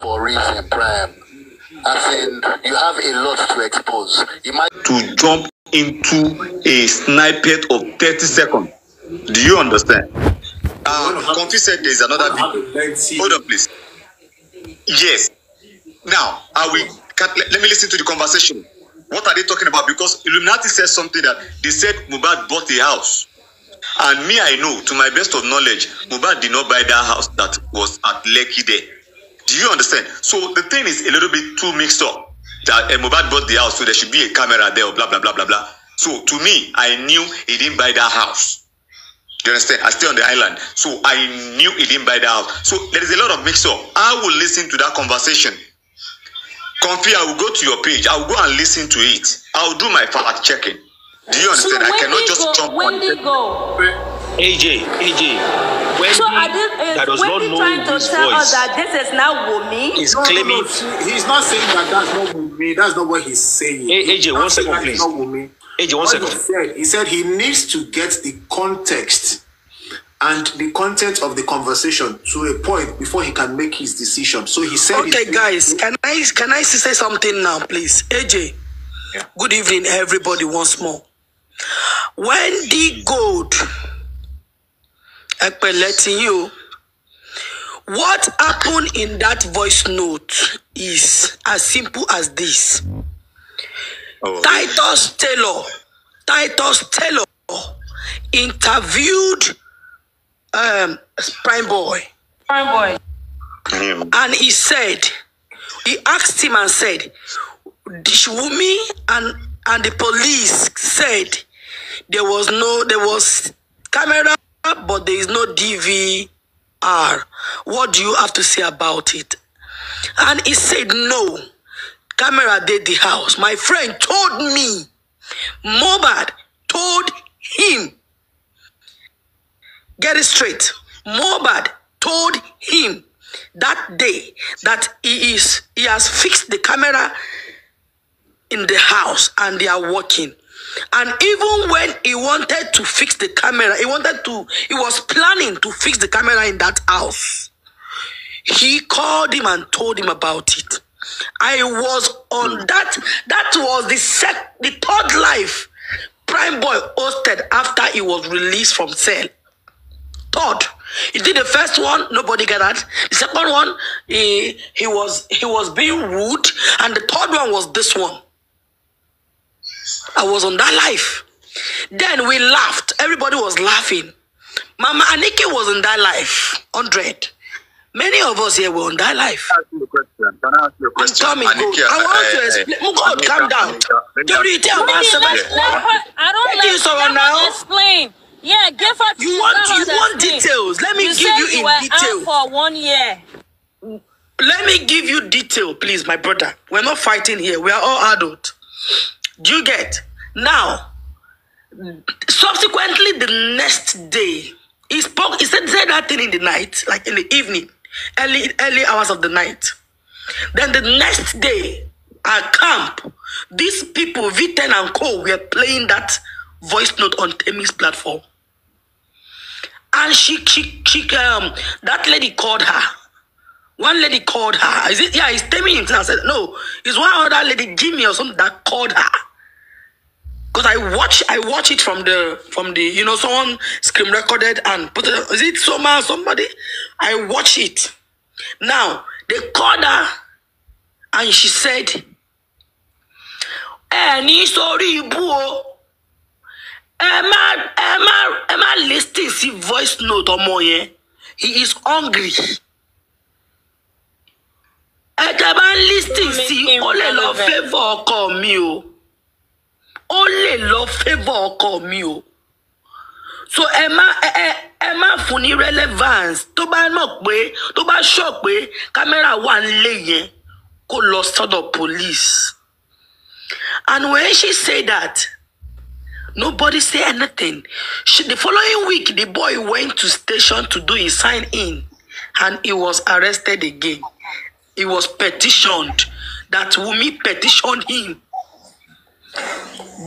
for reason, Prime. As in, you have a lot to expose. You might to jump into a snippet of 30 seconds. Do you understand? Uh, Confi said there's another video. Hold on, please. Yes. Now, we? Can, let, let me listen to the conversation. What are they talking about? Because Illuminati said something that they said Mubad bought a house. And me, I know, to my best of knowledge, Mubad did not buy that house that was at Lekki there. Do you understand? So the thing is a little bit too mixed up. That uh, Mubad bought the house, so there should be a camera there, or blah, blah, blah, blah, blah. So to me, I knew he didn't buy that house. Do you understand? I stay on the island. So I knew he didn't buy the house. So there is a lot of mix up. I will listen to that conversation. Comfy, I will go to your page. I will go and listen to it. I will do my fact checking. Do you So understand? I when cannot they just go, jump when on they it. go. AJ, AJ, Wendy, So are they, uh, that does not Wendy know trying to tell us that this is now Wunmi? is No, no, claiming. no, she- he's not saying that that's not Wunmi. That's not what he's saying. Hey, AJ, He's one not saying second, that it's please. Not Wunmi. AJ, one what second. He said, he said he needs to get the context and the content of the conversation to a point before he can make his decision. So he said, Okay, he's- guys, can I can I say something now, please? AJ, Yeah. good evening, everybody. Once more, Wendy Gold, Ẹpẹ̀lẹ́ ti yín o. What happened in that voice note is as simple as this. Oh, Titus Taylor, Titus Taylor interviewed um, Prime Boy. Fine boy. and he said he asked him and said Wumi and and the police said there was no there was camera but there is no DVR what do you have to say about it? And he said no. Camera did the house. My friend told me. Mohbad told him. Get it straight. Mohbad told him that day that he is he has fixed the camera in the house and they are working. And even when he wanted to fix the camera, he wanted to, he was planning to fix the camera in that house. He called him and told him about it. I was on hmm. that. That was the sec, the third life Prime Boy hosted after he was released from cell. Third, he did the first one, nobody got that. The second one, he he was he was being rude, and the third one was this one. I was on that life. Then we laughed. Everybody was laughing. Mama Aniki was in that life. Hundred. Many of us here were on that life. ask you a question. Can I ask you a I'm question? coming. Go. Anike, I want eh, to eh, explain. eh, God, Anike, calm down. Anike, let me I don't Let you let now. her explain. Yeah, give her You want you want explain. details. Let me you give you you in were detail. out for one year. Let me give you detail, please, my brother. We're not fighting here. We are all adult. Do you get? Now, subsequently, the next day, he spoke. He said, said that thing in the night, like in the evening, early early hours of the night. Then the next day, at camp, these people, V10 and Co, were playing that voice note on Temi's platform. And she, she, she, um, that lady called her. One lady called her. Is it? Yeah, it's Temi. I said, no, it's one other lady, Jimmy or something, that called her. Cause I watch, I watch it from the, from the, you know, someone screen recorded and put it. Is it Soma or somebody? I watch it. Now they called her, and she said, "Ẹ ní sórí ibú o, ẹ má, ẹ má, ẹ má lis ten sí voice note ọmọ yẹn. He is hungry." ẹ tẹ bá ń lísìn sí ó lè lọ favour ọkọ mi o ó lè lọ favour ọkọ mi o. So ẹ má ẹ ẹ má fún ní relevance. Tó bá mọ̀ pé tó bá sọ pé kámẹ́rà wà nílé yẹn kó lọ sọ́dọ̀ police. And when she say that nobody say anything. She, the following week the boy went to station to do his sign in and he was arrested again. He was petitioned. That Wumi petitioned him.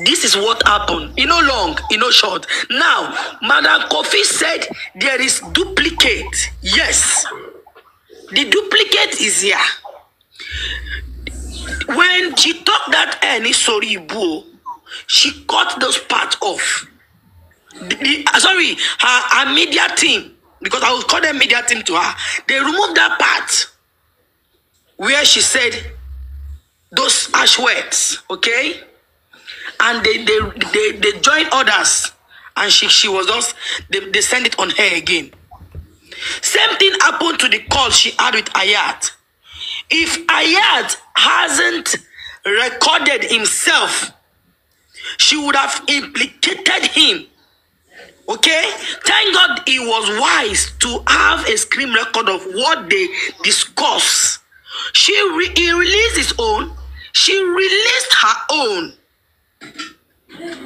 This is what happened. You know long, you know short. Now, Madam Kofi said there is duplicate. Yes. The duplicate is here. when she talk that any sorry ibu she cut those parts off the, the, uh, sorry her her media team because i will call them media team to her they remove that part where she said those harsh words okay and they they they, they join others. And she she was just they, they send it on her again. Same thing happened to the call she had with ayat. If ayat hasn't recorded himself she would have implicated him. Okay? Thank god he was wise to have a screen record of what they discuss she re- he released his own. She released her own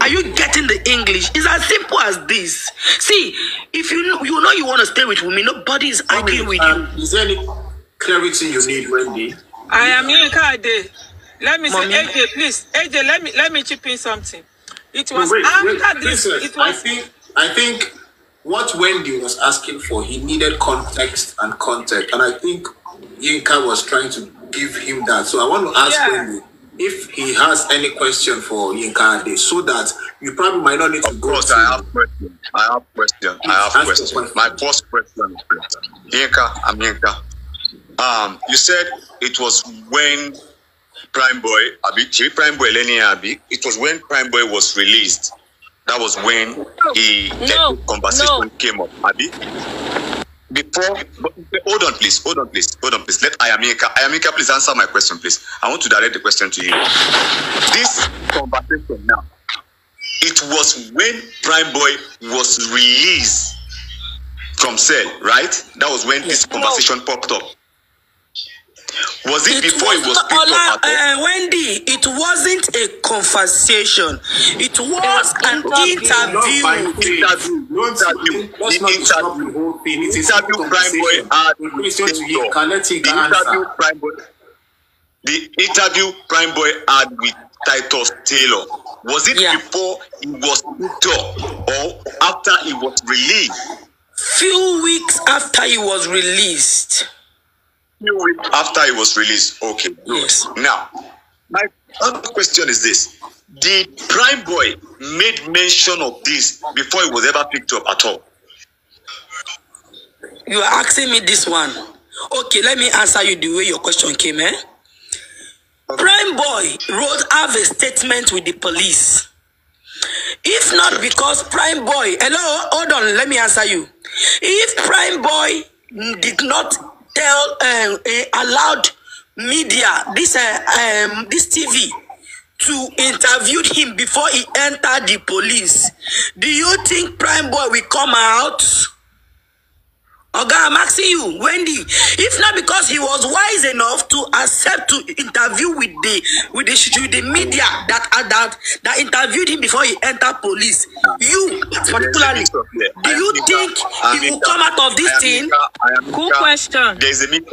are you getting the english it's as simple as this see if you know you know you want to stay with me nobody is arguing with you Um, is there any clarity you need, Wendy? I am Yinka Ade. Let me Mommy. say, AJ, please, AJ, let me let me chip in something. It was wait, wait, after this. listen, It I was think I think what Wendy was asking for, he needed context and context, and I think Yinka was trying to give him that. So I want to ask Yeah. Wendy if he has any question for Yinka Ade, so that you probably might not need to Of go. course, to- I have question. I have question. I have question. question. My first question Yinka, I'm Yinka. Um, you said it was when Prime Boy, Abi, Prime Boy Lenny Abi, it was when Prime Boy was released. That was when he No, the conversation no. came up. Abi, before, but- hold on, please, hold on, please, hold on, please. Let Ayamika, Ayamika, please answer my question, please. I want to direct the question to you. This conversation now, it was when Prime Boy was released from cell, right? That was when this conversation popped up. Was it, before it was picked Ola, up at all? uh, Wendy, it wasn't a conversation. It was an interview. Interview. Interview, interview, interview. the whole thing. It is interview a Prime Boy had The interview answer. Prime Boy, the interview Prime Boy had with Titus Taylor. Was it Yeah. before he was picked up or after he was released? Few weeks after he was released. Few weeks after he was released. Okay. good. Now, my other question is this: Did Prime Boy made mention of this before he was ever picked up at all? You are asking me this one. Okay, let me answer you the way your question came, eh? Prime Boy wrote have a statement with the police. If not because Prime Boy, hello, hold on, let me answer you. If Prime Boy did not tell, uh, uh, allowed media, this uh, um, this TV, to interview him before he entered the police, do you think Prime Boy will come out? Oga, I'm asking you, Wendy, if not because he was wise enough to accept to interview with the with the with the media that uh, that that interviewed him before he entered police, you particularly, do you think he will come out of this thing? Good question. There is a mix.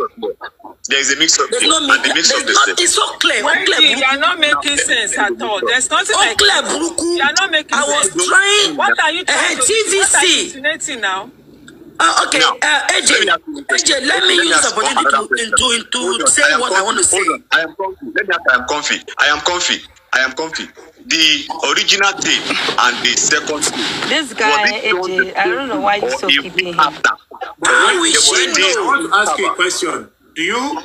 There is a mix of There's no and media. the mix There's of the not. It's so clear. Wendy, Unclear. you are not making sense at all. There's nothing like. Buruku. You are not making I was sense. trying. What are you Uh, trying to What are you TVC. now? Uh, okay, Now, uh, AJ. AJ, let me use one opportunity to, to, Hold to on. say am what I want to say. comfy. Hold on. I am comfy. Let me ask, I am comfy. I am comfy. I am comfy. The original tape and the second tape. This guy, the AJ, I don't know why you or so keeping him. after? How was a day- I know? want to ask you a question. Do you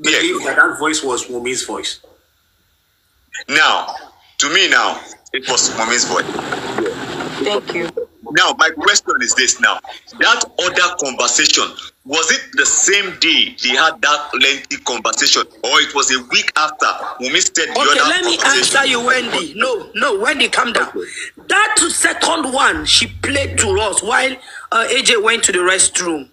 believe Yeah. that that voice was Wumi's voice? Now, to me now, it was mommy's voice. Thank you. Now, my question is this now. That other conversation, was it the same day they had that lengthy conversation, or it was a week after Wunmi said the Okay, other let me answer you, Wendy. No, no, Wendy, calm down. That second one she played to us while uh, AJ went to the restroom.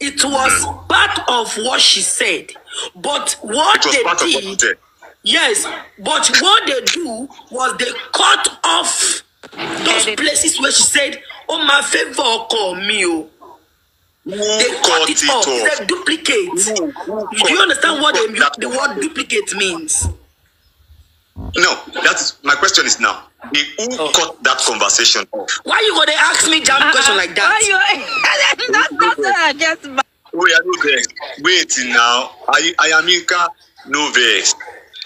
It was part of what she said, but what It was they part of what did, said. yes, but what they do was they cut off those places where she said, "Oh, my favor, call me." Oh. Who They cut it off. It's a duplicate. Do you understand what the, word duplicate means? No, that's my question is now. The, who Oh. cut that conversation off? Why you gonna ask me jam question like that? Why you? That's not what I just. Wait, I know vex. Wait now. I I am Inka no vex.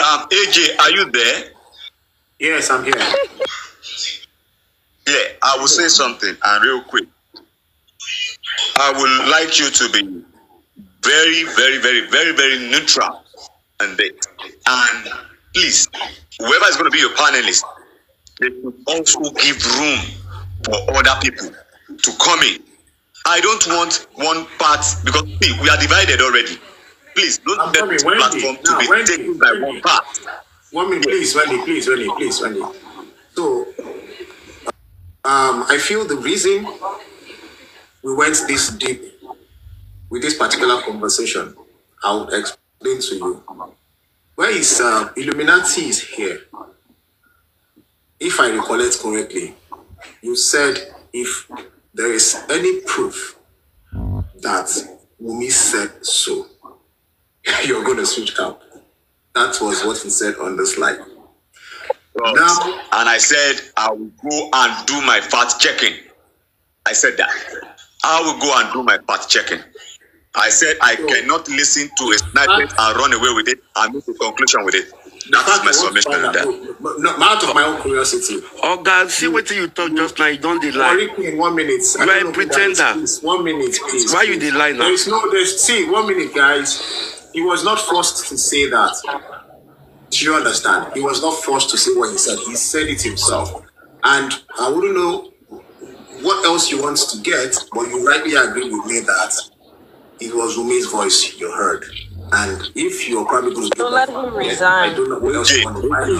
Um, AJ, are you there? Yes, I'm here. Yeah, I will say something and real quick. I would like you to be very, very, very, very, very neutral and it. And please, whoever is going to be your panelist, they should also give room for other people to come in. I don't want one part because see, we are divided already. Please don't I'm let this Wendy, platform to now, be Wendy, taken by Wendy. one part. One minute, please, Wendy, please, Wendy, please, Wendy. Um, I feel the reason we went this deep with this particular conversation, I would explain to you. Where is uh, Illuminati is here? If I recollect correctly, you said if there is any proof that Wumi said so, you're going to switch camp. That was what he said on the slide. But- Now- and I said I will go and do my fact checking. I said that. I will go and do my fact checking. I said I cannot listen to a sniper and run away with it and make a conclusion with it. That is my submission on that. No, no, out of my own curiosity. Oga, see wetin you talk just now, you don dey lie. Worry me in one minute. You are don't a pretender. Please, One minute, please. Why you dey lie now? There is no, there's, see, one minute, guys. He was not forced to say that. Do you understand? He was not forced to say what he said. He said it himself. And I wouldn't know what else you want to get, but you rightly agree with me that it was Wunmi's voice you heard. And if you're probably going to So let him resign. I don't know what else you want to find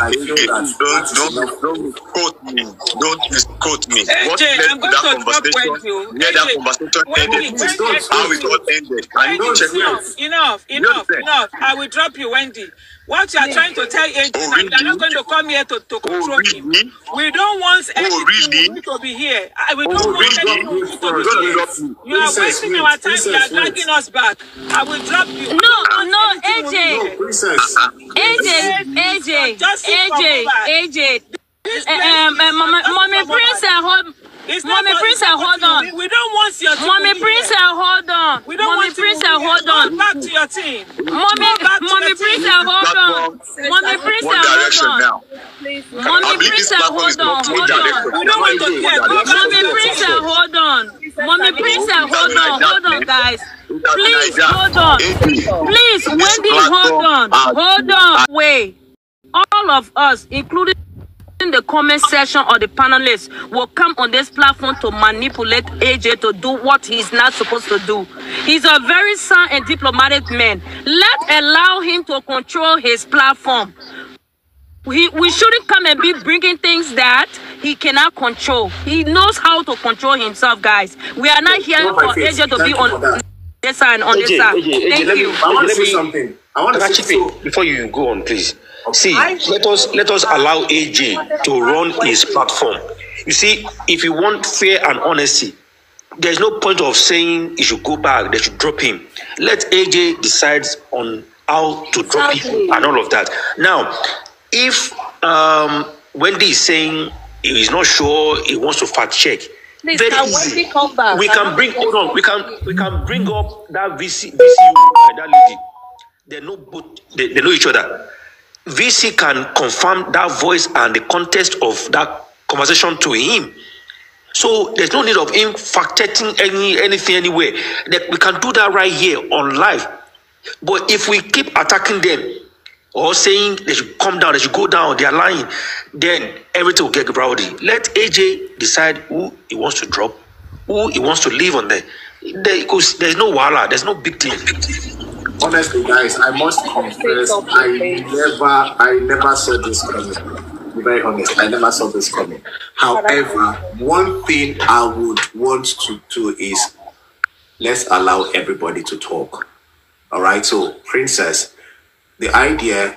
I feel that that Don't is don't enough. don't misquote me. Don't misquote me. AJ, what led I'm to that conversation? Wendy. Where that AJ, conversation Wendy, ended? Wendy, How it all ended? I need Wendy, enough, enough, enough, enough. I will drop you, Wendy. What you are trying to tell AJ Oh, that they're not really? going to come here to, to control him. really? We don't want anything really? Wunmi to be here. I, we Oh, don't want really? anything Wunmi to Don't be here. drop me. You are Princess, wasting wait, our time. You are princess, wait. dragging us back. I will drop you. No, I don't no, want anything AJ. Wunmi No, here. princess. AJ, AJ, Just sit from AJ, over. AJ. This Eh, place Um, is uh, Mama, just Mommy from over. Princess, hold. It's not Mommy for- Princess, it's not hold for on. Wunmi. We don't want your team Mommy Wunmi here. Princess, hold on. We don't Mommy want you Princess, Wunmi here. hold Go on. back to your team. Mommy, back to Mommy the team. Princess, hold on. Mommy Princess, One direction hold on. now. Mommy I believe this Princess, platform is hold on, not one hold direction. on. We don't want to hear. Go back Mommy to your Princess, team. hold on. Mommy Princess, hold on, hold on, guys. Please, Naija, hold on. AJ, Please, this Wendy, hold platform on. has- Hold on. Wait. All of us, including the comment section or the panelists, will come on this platform to manipulate AJ to do what he's not supposed to do. He's a very sound and diplomatic man. Let allow him to control his platform. We, we shouldn't come and be bringing things that he cannot control. He knows how to control himself, guys. We are not here for faith. AJ to Thank be on this side and on this side. AJ, AJ, Thank let me- you. I want to Let say me- something. I want to say Rachipi, so. before you go on, please. See, let us let us allow AJ to run his platform. You see, if you want fair and honesty, there's no point of saying he should go back, they should drop him. Let AJ decide on how to drop people and all of that. Now, if um, Wendy is saying he is not sure he wants to fact check, Please, very can easy. Wendy come back? We can bring hold on. We can we can bring up that VC VCU uh, that lady. They know both. They, they know each other. VC can confirm that voice and the context of that conversation to him. So there's no need of him fact checking any anything anywhere. That we can do that right here on live. But if we keep attacking them or saying they should come down, they should go down, they are lying, then everything will get rowdy. Let AJ decide who he wants to drop, who he wants to leave on there. There- Because there's no wala, there's no big deal. Honestly, guys, I must confess, I never, I never saw this coming. Be very honest, I never saw this coming. However, one thing I would want to do is let's allow everybody to talk. All right. So, Princess, the idea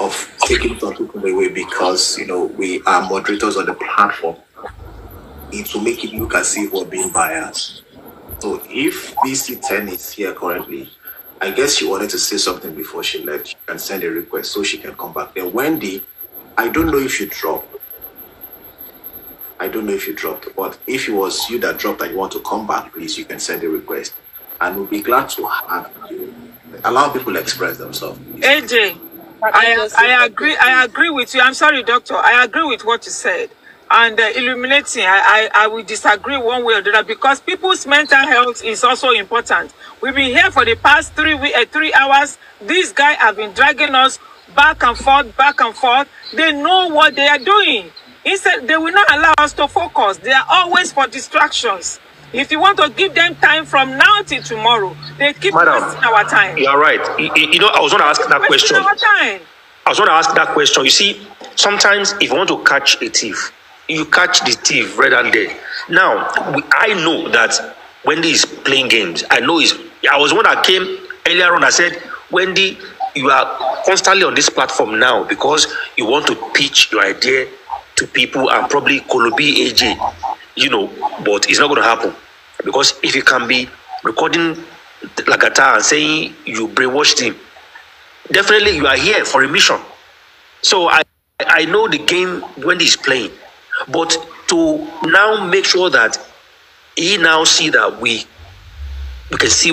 of taking some people away because you know we are moderators on the platform, it will make it look as if we're being biased. So if BC10 is here currently, I guess she wanted to say something before she left. She can send a request so she can come back. Then Wendy, I don't know if you dropped. I don't know if you dropped, but if it was you that dropped and you want to come back, please, you can send a request. And we'll be glad to have you. Allow people to express themselves. AJ, I, I agree. I agree with you. I'm sorry, doctor. I agree with what you said. And uh, illuminating, I, I, I will disagree one way or the other because people's mental health is also important. We've been here for the past three we, uh, three hours. These guys have been dragging us back and forth, back and forth. They know what they are doing. Instead, they will not allow us to focus. They are always for distractions. If you want to give them time from now till tomorrow, they keep Madam, wasting our time. You are right. You, you- know, I was going to ask that question. our time. I was going to ask that question. You see, sometimes if you want to catch a thief, you catch the thief red handed. Now, we, I know that Wendy is playing games. I know he's. I was one that came earlier on. I said, Wendy, you are constantly on this platform now because you want to pitch your idea to people and probably Kolobi AJ, you know, but it's not going to happen because if you can be recording Lagata and saying you brainwashed him, definitely you are here for a mission. So I I know the game when he's playing, but to now make sure that he now see that we we can see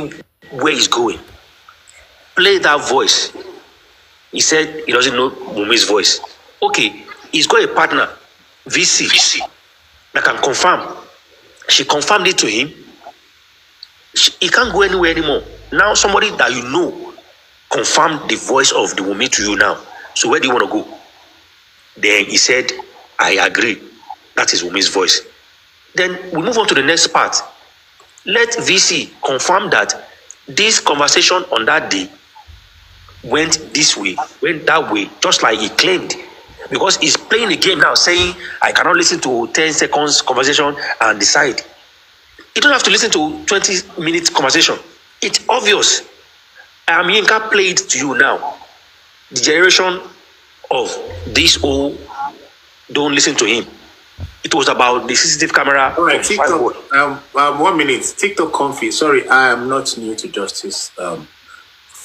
where he's going. Play that voice. He said he doesn't know Wunmi's voice. Okay, he's got a partner, VC, VC, that can confirm. She confirmed it to him. She, he can't go anywhere anymore. Now somebody that you know confirmed the voice of the woman to you now. So where do you want to go? Then he said, I agree. That is woman's voice. Then we move on to the next part. Let VC confirm that this conversation on that day went this way, went that way, just like he claimed. Because he's playing the game now, saying, I cannot listen to 10 seconds conversation and decide. You don't have to listen to 20 minutes conversation. It's obvious. I am Yinka play it to you now. The generation of this whole don't listen to him. It was about the CCTV camera. All right, from TikTok. Um, um, one minute. TikTok comfy. Sorry, I am not new to justice. Um,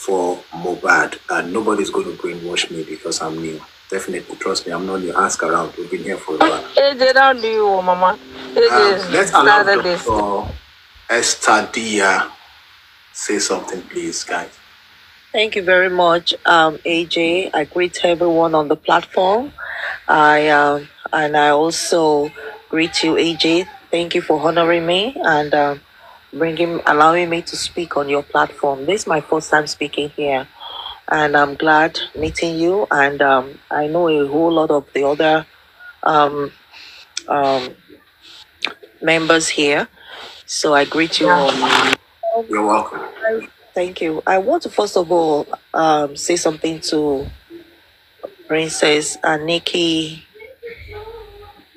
for Mohbad, and nobody's going to brainwash me because I'm new. Definitely, trust me, I'm not new. Ask around. We've been here for a while. AJ, don't do you, mama. AJ, Um, let's allow started this. Dr. Esther Dia say something, please, guys. Thank you very much, um, AJ. I greet everyone on the platform. I um, and I also greet you, AJ. Thank you for honoring me and um, bringing, allowing me to speak on your platform. This is my first time speaking here, and I'm glad meeting you. And um, I know a whole lot of the other um, um, members here, so I greet you all. You're welcome. Thank you. I want to first of all um, say something to Princess Aniki.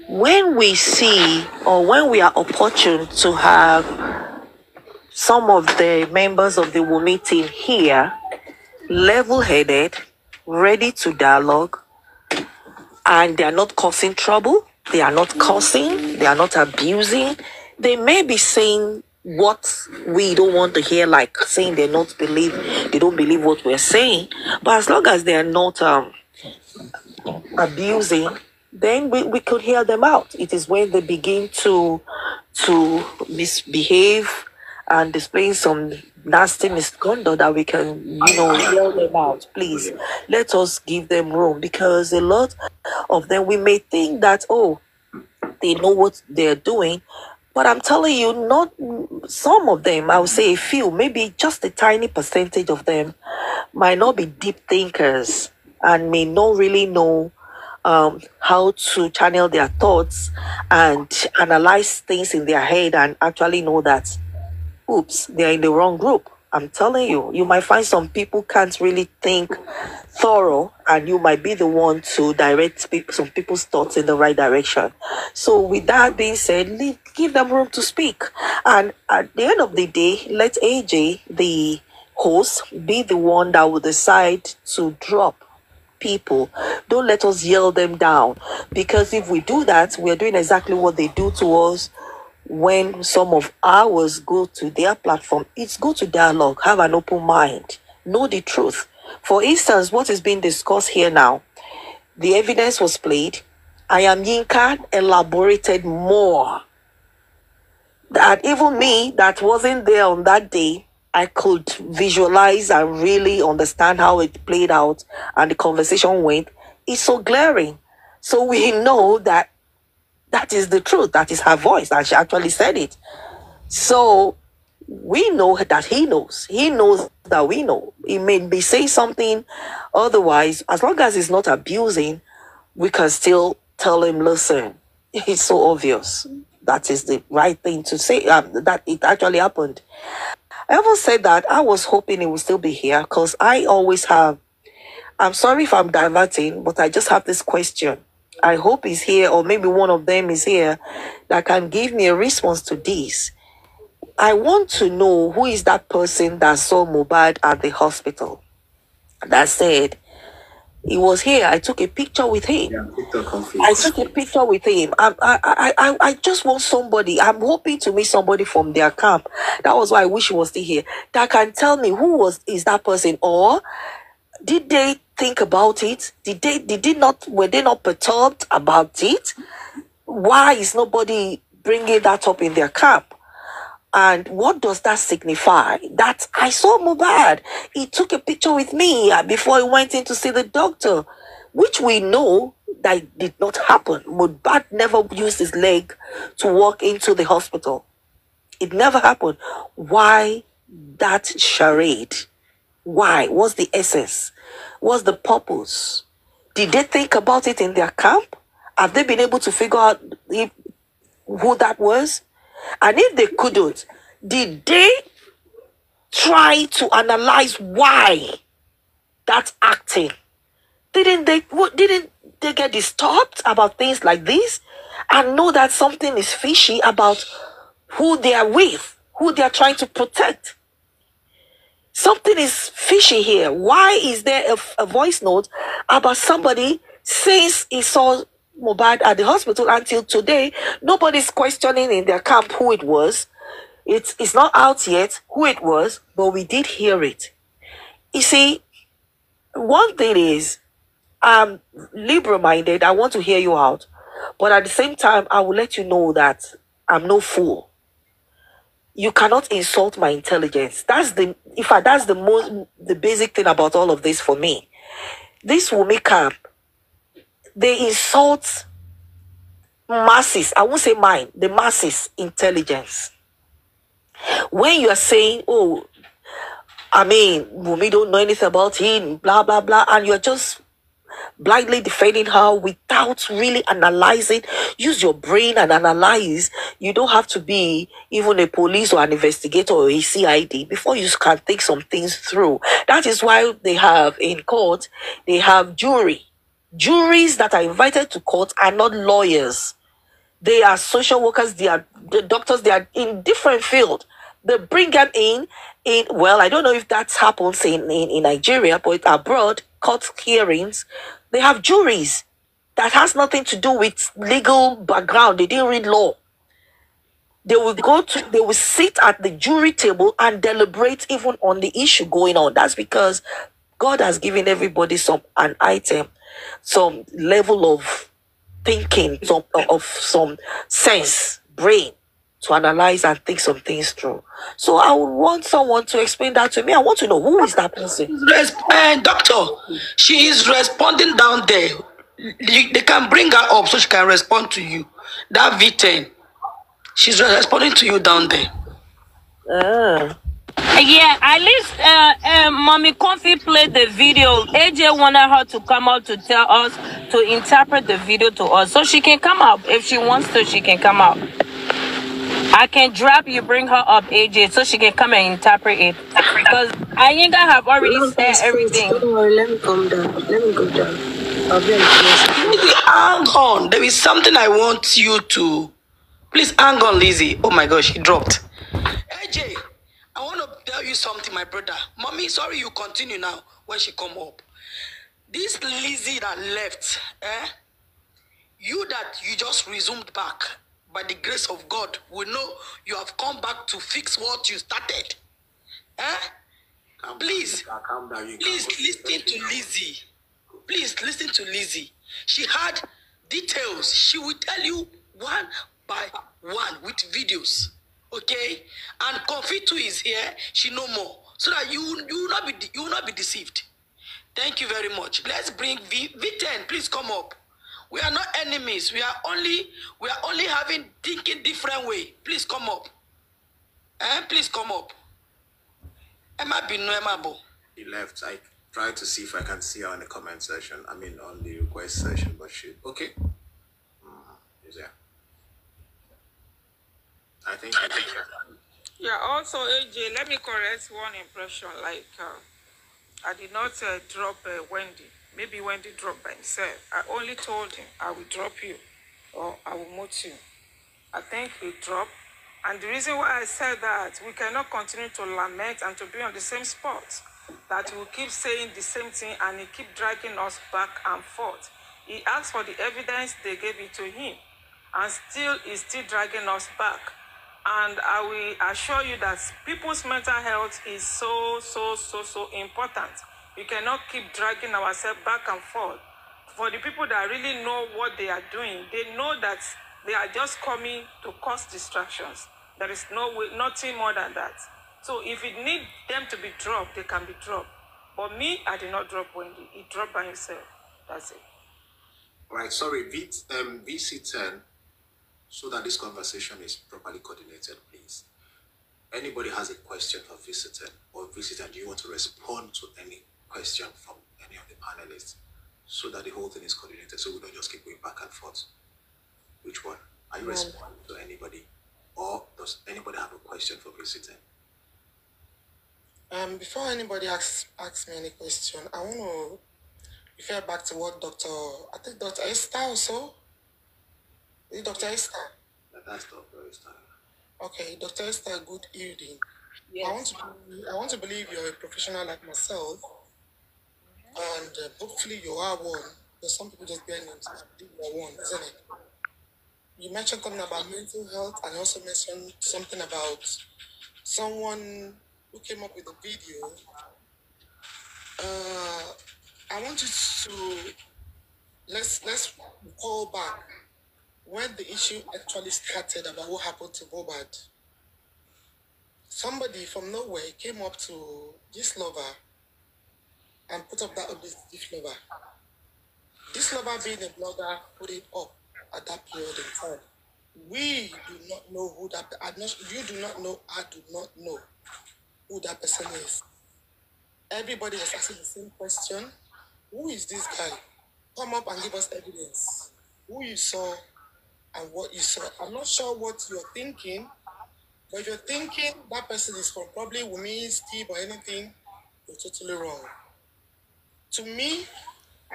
When we see or when we are opportune to have some of the members of the WUNMI team here, level headed, ready to dialogue, and they are not causing trouble, they are not cursing, they are not abusing, they may be saying what we don't want to hear, like saying they not believe, they don't believe what we're saying. But as long as they are not um, abusing, then we, we could hear them out. It is when they begin to to misbehave and displaying some nasty misconduct that we can, you know, yell them out. Please let us give them room because a lot of them we may think that oh they know what they're doing. But I'm telling you, not some of them, I would say a few, maybe just a tiny percentage of them might not be deep thinkers and may not really know um, how to channel their thoughts and analyze things in their head and actually know that, oops, they're in the wrong group. I'm telling you, you might find some people can't really think thorough, and you might be the one to direct some people's thoughts in the right direction. So, with that being said, leave, give them room to speak. And at the end of the day, let AJ, the host, be the one that will decide to drop people. Don't let us yell them down. Because if we do that, we're doing exactly what they do to us when some of ours go to their platform. It's go to dialogue, have an open mind, know the truth. For instance, what is being discussed here now, the evidence was played. I am Yinka elaborated more. That even me that wasn't there on that day I could visualize and really understand how it played out and the conversation went is so glaring. So we know that that is the truth. That is her voice, and she actually said it. So we know that he knows. He knows that we know. He may be saying something otherwise. As long as he's not abusing, we can still tell him, listen, it's so obvious. That is the right thing to say. Um, that it actually happened. Ever said that I was hoping he would still be here because I always have. I'm sorry if I'm diverting, but I just have this question. I hope he's here, or maybe one of them is here that can give me a response to this. I want to know who is that person that saw Mohbad at the hospital that said he was here. I took a picture with him. Yeah, I took a picture with him. I, I, I, I, I just want somebody. I'm hoping to meet somebody from their camp. That was why I wish he was still here. That can tell me who was is that person, or did they think about it? Did they did they not were they not perturbed about it? Why is nobody bringing that up in their camp? And what does that signify? That I saw Mohbad. He took a picture with me uh, before he went in to see the doctor, which we know that did not happen. Mohbad never used his leg to walk into the hospital. It never happened. Why that charade? Why? What's the essence? What's the purpose? Did they think about it in their camp? Have they been able to figure out if, who that was? And if they couldn't, did they try to analyze why that acting? Didn't they what didn't they get disturbed about things like this and know that something is fishy about who they are with, who they are trying to protect? Something is fishy here. Why is there a, a voice note about somebody since he saw Mohbad at the hospital until today? Nobody's questioning in their camp who it was. It's, it's not out yet who it was, but we did hear it. You see, one thing is, I'm liberal minded. I want to hear you out. But at the same time, I will let you know that I'm no fool you cannot insult my intelligence. That's the in fact that's the most the basic thing about all of this for me. This will make up. They insult masses. I won't say mine, the masses intelligence. When you are saying, oh, I mean, we don't know anything about him, blah blah blah, and you're just blindly defending her without really analyzing. It use your brain and analyze. You don't have to be even a police or an investigator or a CID before you can think some things through. That is why they have in court, they have jury. Juries that are invited to court are not lawyers. They are social workers, they are the doctors, they are in different field. They bring them in in well, I don't know if that happens in, in, in Nigeria, but abroad, court hearings, they have juries that has nothing to do with legal background. They didn't read law. They will go to they will sit at the jury table and deliberate even on the issue going on. That's because God has given everybody some an item, some level of thinking, some of some sense, brain to analyze and think some things through. So I would want someone to explain that to me. I want to know who is that person. Uh, doctor, she is responding down there. You- they can bring her up so she can respond to you. That V10, she's responding to you down there. Ah. Yeah, at least uh, uh, Mommy Comfy played the video. AJ wanted her to come out to tell us to interpret the video to us, so she can come out if she wants to. She can come out. I can drop you, bring her up, AJ, so she can come and interpret it. Because Ayinga have already No, said everything. Don't worry, let me come down. Let me go down. I'll be on Lizzie, hang on. There is something I want you to. Please hang on, Lizzie. Oh my gosh, she dropped. AJ, I want to tell you something, my brother. Mommy, sorry you continue now when she come up. This Lizzie that left, eh? You that you just resumed back by the grace of God, we know you have come back to fix what you started. Eh? Please, Calm down. Please listen to Lizzie. Please listen to Lizzie. She had details. She will tell you one by one with videos. Okay? And Comfy too is here. She know more. So that you you will not be you will not be deceived. Thank you very much. Let's bring v v10 please come up. We are not enemies. We are only we are only having thinking different way. Please come up. Eh? Please come up. Emma binu emma bo He left. I tried to see if I can see her on the comment section. I mean, on the request section, but she. Okay. Mm, is there? I think. I think. Yeah, also, AJ, let me correct one impression. Like, uh, I did not uh, drop uh, Wendy. Maybe Wendy dropped by himself. I only told him, I will drop you or I will mute you. I think he dropped. And the reason why I said that, we cannot continue to lament and to be on the same spot. That we keep saying the same thing and he keep dragging us back and forth. He asked for the evidence, they gave it to him. And still, he's still dragging us back. And I will assure you that people's mental health is so, so, so, so important. We cannot keep dragging ourselves back and forth. For the people that really know what they are doing, they know that they are just coming to cause distractions. There is no way, nothing more than that. So if it need them to be dropped, they can be dropped. But me, I did not drop Wendy. He dropped by himself. That's it. Right. Sorry. V um VC10. So that this conversation is properly coordinated, please. Anybody has a question for visitor or visitor, do you want to respond to any question from any of the panelists so that the whole thing is coordinated so we don't just keep going back and forth? Which one? Are you Um, responding to anybody? Or does anybody have a question for visitor? Um, before anybody asks asks me any question, I want to refer back to what Doctor I think Doctor Esther also. Is it Doctor Esther? That's the very start. Okay, Doctor Esther. Good evening. Yes. I want to be, I want to believe you're a professional like myself, and uh, hopefully you are one. There's some people just bear names. I you are one, isn't it? You mentioned something about mental health, and you also mentioned something about someone who came up with a video. Uh, I want you to let's let's call back when the issue actually started about what happened to Mohbad. Somebody from nowhere came up to this lover and put up that this lover. This lover being a blogger put it up at that period in time. We do not know who that I not you do not know, I do not know who that person is. Everybody was asking the same question. Who is this guy? Come up and give us evidence. Who you saw and what you saw. I'm not sure what you're thinking, but you're thinking that person is from probably Wunmi, Steve, or anything, you're totally wrong. To me,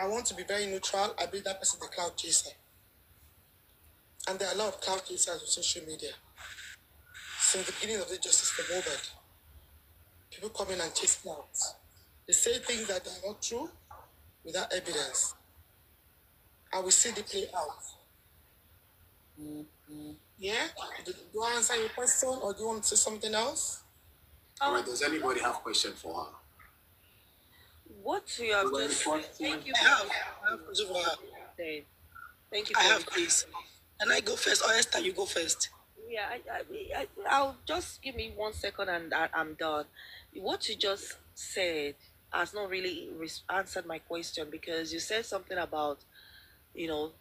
I want to be very neutral. I believe that person is cloud chaser. And there are a lot of cloud chasers on social media. Since the beginning of the Justice for Mohbad, people come in and chase clouds. They say things that are not true without evidence. I will see the play out. Yeah? Do, do I answer your question or do you want to say something else? All right. Does anybody have a question for her? What you have just said, thank you I have I have question for her. said. Thank you I have please can I go first or Esther you go first Yeah, I, I, I, I'll just give me one second and I, I'm done. What you just said has not really res- answered my question because you said something about, you know,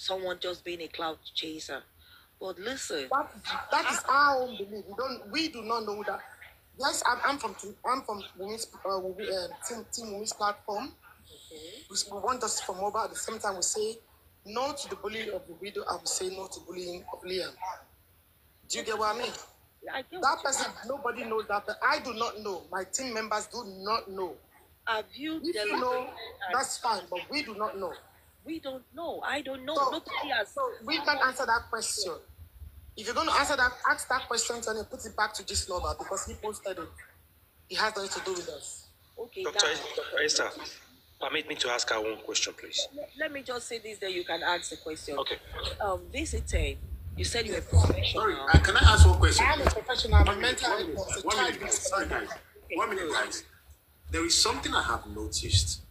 someone just being a cloud chaser. But listen, That, that is our own belief. We don't. We do not know that. Yes, I'm, I'm from. I'm from Wunmi's, uh, uh, Team Team Wunmi's platform. We, we want us for mobile. At the same time, we say no to the bullying of the widow, and we say no to bullying of Liam. Do you get what I mean? I That person, nobody knows that. I do not know. My team members do not know. have you If you know, that's fine. But we do not know. We don't know. I don't know. So- Nobody has. So we can answer that question. If you're going to answer that, ask that question to him, put it back to this lover because he posted it. It has nothing to do with us. Okay, Dr. now, Esther, permit me to ask her one question, please. let, let me just say this, then you can answer the question. Okay. Um, visiting, you said you're a Sorry, professional. uh, can I ask one question? I am a professional. I'm a One minute, mental one minute, health one minute, guys. risk Sorry, guys. One minute, guys. There is something I have noticed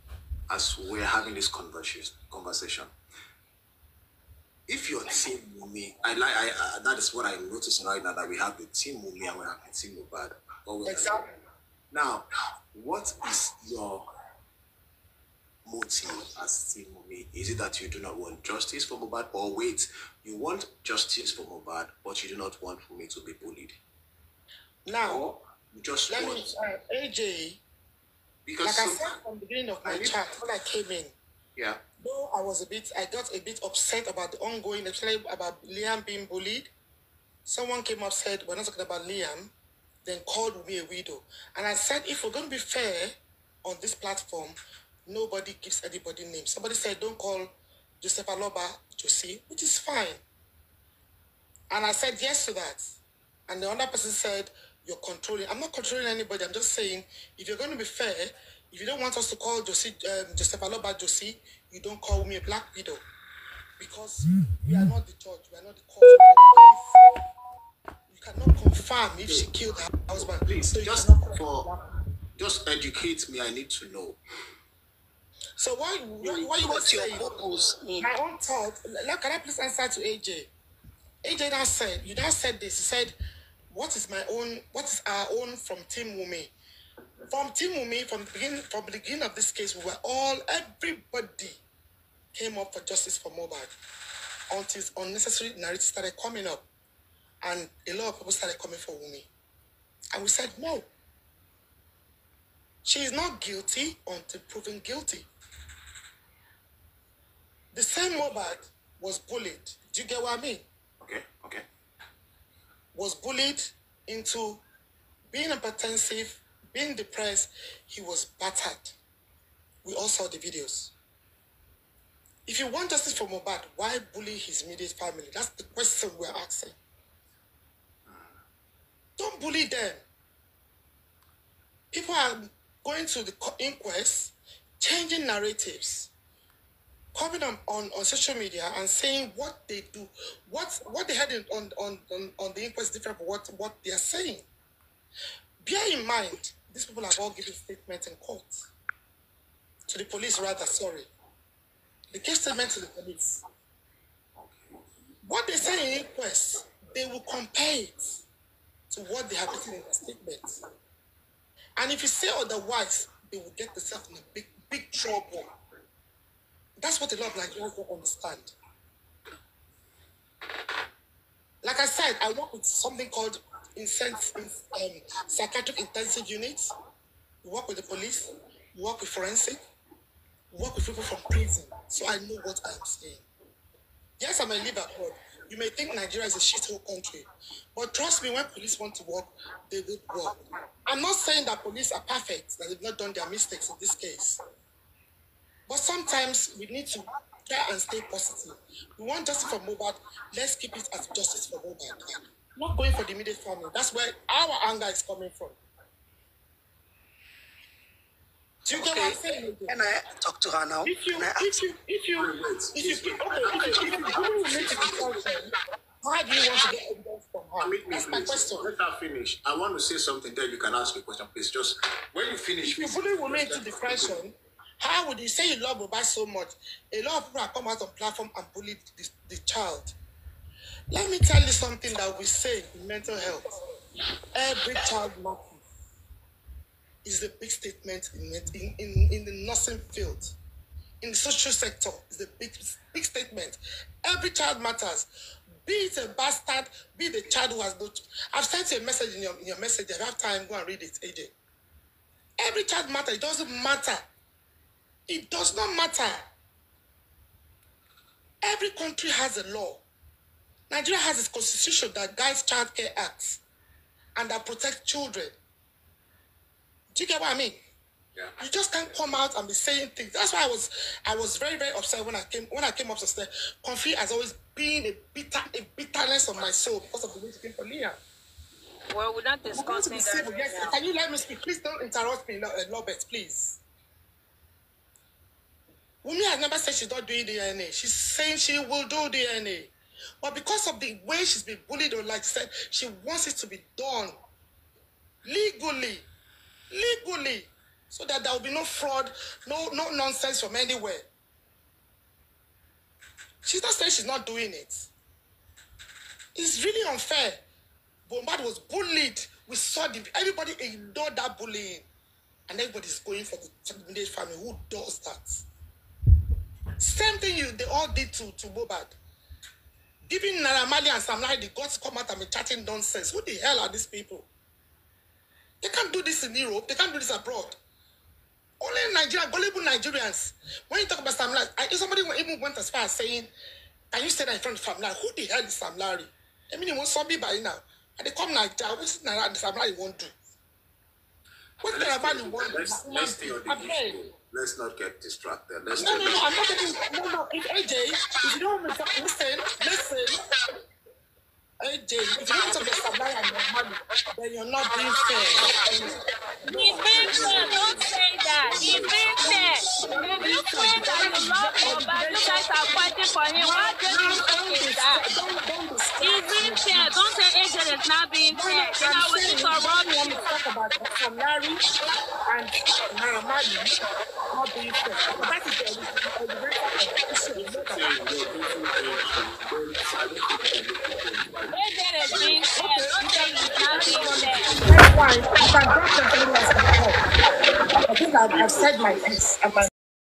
as we're having this conversation. Conversation. if you're Team Mumi, I like I, I that is what I'm noticing right now that we have the Team Mumi and we have the Team Mubad. Exactly. Now, what is your motive as Team Mumi? Is it that you do not want justice for Mubad, or wait, you want justice for Mubad, but you do not want Mumi to be bullied? Now, Or you just let me, want uh, AJ, because like I said from the beginning of my chat, when I came in, yeah. though I was a bit, I got a bit upset about the ongoing, especially about Liam being bullied. Someone came up said, we're not talking about Liam, then called me a widow. And I said, if we're going to be fair on this platform, nobody gives anybody names. Somebody said, don't call Joseph Aloba Josie, which is fine. And I said yes to that. And the other person said, You're controlling. I'm not controlling anybody. I'm just saying, if you're going to be fair, if you don't want us to call Josie, um, Joseph Aloba Josie, you don't call me a black widow. Because we are not the judge, we are not the court, we are not the police. You cannot confirm if she killed her husband. Please, So just for just educate me. I need to know. So why why, why you What's your purpose? My own thought? Like, can I please answer to AJ? AJ now said you now said this. He said, "What is my own? What is our own from Team Wunmi? From Team Wunmi, from the beginning, from the beginning of this case, we were all everybody came up for justice for Mohbad until unnecessary narrative started coming up, and a lot of people started coming for Wunmi, and we said no. She is not guilty until proven guilty. The same Mohbad was bullied. Do you get what I mean? Okay. Okay. Was bullied into being hypertensive, being depressed. He was battered. We all saw the videos. If you want justice for Mohbad, why bully his immediate family? That's the question we're asking. Don't bully them. People are going to the inquest, changing narratives, coming on, on, on social media and saying what they do, what what they had on, on, on, on the inquest different from what, what they are saying. Bear in mind, these people have all given statements in court. To the police, rather, sorry. They gave statement to the police. What they say in inquest, they will compare it to what they have written in the statement. And if you say otherwise, they will get themselves in a big, big trouble. That's what a lot of Nigerians don't understand. Like I said, I work with something called incent, um, psychiatric intensive units. We work with the police. We work with forensic. We work with people from prison. So I know what I'm saying. Yes, I may live abroad. You may think Nigeria is a shithole country. But trust me, when police want to work, they will work. I'm not saying that police are perfect, that they've not done their mistakes in this case. But sometimes we need to try and stay positive. We want justice for Mobad, let's keep it as justice for Mobad. Not going for the immediate family. That's where our anger is coming from. Do you get what I'm saying? Can I talk to her now? If you, Can I if you, if you, if you, okay, if you, if you really make a decision, how do you want to get evidence from her? Me, That's my question. Let her finish. I want to say something. Then you can ask a question, please. Just when you finish. If you fully women into depression, how would you say you love Mohbad so much? A lot of people have come out on platform and bullied the, the child. Let me tell you something that we say in mental health. Every child matters is the big statement in, it- in, in, in the nursing field. In the social sector is the big big statement. Every child matters. Be it a bastard, be it a child who has no. I've sent you a message in your in your message. If you have time, go and read it, AJ. Every child matters. It doesn't matter. It does not matter. Every country has a law. Nigeria has its constitution that guides child care acts and that protects children. Do you get what I mean? Yeah. You just can't come out and be saying things. That's why I was I was very, very upset when I came when I came up to say Confi has always been a bitter a bitterness of my soul because of the way she came for Leah. Well, we're not I'm going to discussing be that. civil. Yes, can you let me speak? Please don't interrupt me, Lo- uh, Robert, please. Wumi has never said she's not doing DNA. She's saying she will do DNA. But because of the way she's been bullied, or like said, she wants it to be done legally. Legally. So that there will be no fraud, no, no nonsense from anywhere. She's not saying she's not doing it. It's really unfair. Bombard was bullied. We saw the everybody ignored that bullying. And everybody's going for the family. Who does that? Same thing you they all did to, to Bobad. Giving Naramali and Sam Larry the to come out and be chatting nonsense. Who the hell are these people? They can't do this in Europe. They can't do this abroad. Only in Nigeria, gullible Nigerians. When you talk about Sam Larry, I, somebody even went as far as saying, "Can you say that in front of Sam Larry? Who the hell is Sam Larry? I mean, he wants somebody by now. And they come Nigeria, what's Naira Sam Larry won't do? What want let's- do? let's stay on the issue. Let's not get distracted. Let's No, no, no, I'm not getting, no, no, if AJ, if you don't listen, listen. AJ, if you don't talk about Sabaya and your money, then you're not being fair. He's being fair. Don't say that. He's being fair. If you claim that you love Mohbad, you guys are fighting for him. Why don't you say that? He's being fair. Don't say AJ is not being fair. You know, saying is you a wrong don't want to talk about Sam Larry and Naira Marley not being fair. That is the the original issue. I think I've, I've said my piece.